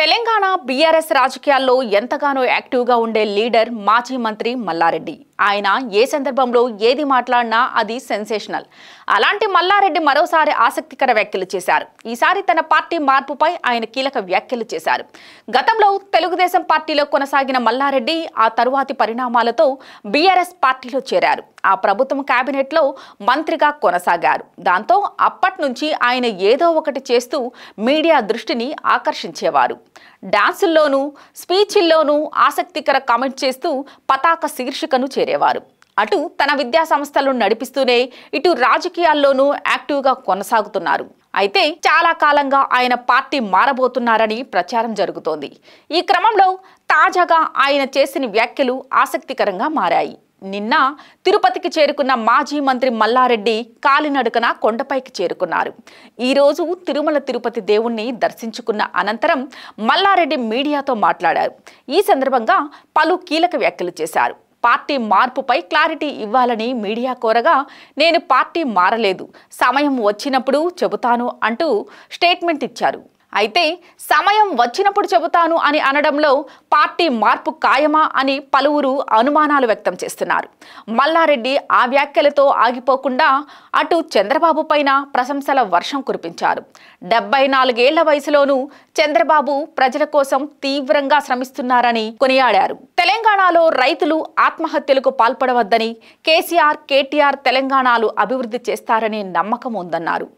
Telangana BRS రాజకీయాల్లో ఎంతగానో యాక్టివ్గా ఉండే లీడర్ మాజీ మంత్రి మల్లారెడ్డి. ఆయన ఏ సందర్భంలో ఏది మాట్లాడినా అది సెన్సేషనల్. అలాంటి మల్లారెడ్డి మరోసారి ఆసక్తికర వ్యాఖ్యలు చేశారు. ఈసారి తన పార్టీ మార్పుపై ఆయన కీలక వ్యాఖ్యలు చేశారు. గతంలో తెలుగుదేశం పార్టీలో కొనసాగిన మల్లారెడ్డి ఆ తరువాతి పరిణామాలతో బీఆర్ఎస్ పార్టీలో చేరారు. ఆ ప్రభుత్వం కేబినెట్లో మంత్రిగా కొనసాగారు. దాంతో అప్పటి నుంచి ఆయన ఏదో ఒకటి చేస్తూ మీడియా దృష్టిని ఆకర్షించేవారు. డాన్సుల్లోనూ స్పీచ్ల్లోనూ ఆసక్తికర కామెంట్ చేస్తూ పతాక శీర్షికను చేరేవారు. అటు తన విద్యా సంస్థలను నడిపిస్తూనే ఇటు రాజకీయాల్లోనూ యాక్టివ్గా కొనసాగుతున్నారు. అయితే చాలా కాలంగా ఆయన పార్టీ మారబోతున్నారని ప్రచారం జరుగుతోంది. ఈ క్రమంలో తాజాగా ఆయన చేసిన వ్యాఖ్యలు ఆసక్తికరంగా మారాయి. నిన్న తిరుపతికి చేరుకున్న మాజీ మంత్రి మల్లారెడ్డి కాలినడకన కొండపైకి చేరుకున్నారు. ఈరోజు తిరుమల తిరుపతి దేవుణ్ణి దర్శించుకున్న అనంతరం మల్లారెడ్డి మీడియాతో మాట్లాడారు. ఈ సందర్భంగా పలు కీలక వ్యాఖ్యలు చేశారు. పార్టీ మార్పుపై క్లారిటీ ఇవ్వాలని మీడియా కోరగా నేను పార్టీ మారలేదు సమయం వచ్చినప్పుడు చెబుతాను అంటూ స్టేట్మెంట్ ఇచ్చారు. అయితే సమయం వచ్చినప్పుడు చెబుతాను అని అనడంలో పార్టీ మార్పు ఖాయమా అని పలువురు అనుమానాలు వ్యక్తం చేస్తున్నారు. మల్లారెడ్డి ఆ వ్యాఖ్యలతో ఆగిపోకుండా అటు చంద్రబాబు పైన ప్రశంసల వర్షం కురిపించారు. డెబ్బై నాలుగేళ్ళ వయసులోనూ చంద్రబాబు ప్రజల కోసం తీవ్రంగా శ్రమిస్తున్నారని కొనియాడారు. తెలంగాణలో రైతులు ఆత్మహత్యలకు పాల్పడవద్దని కేసీఆర్ కేటీఆర్ తెలంగాణలు అభివృద్ధి చేస్తారనే నమ్మకం ఉందన్నారు.